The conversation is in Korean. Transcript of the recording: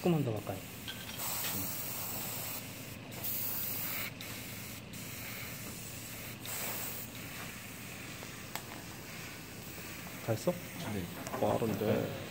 조금만 더 가까이. 다 했어? 네. 빠른데.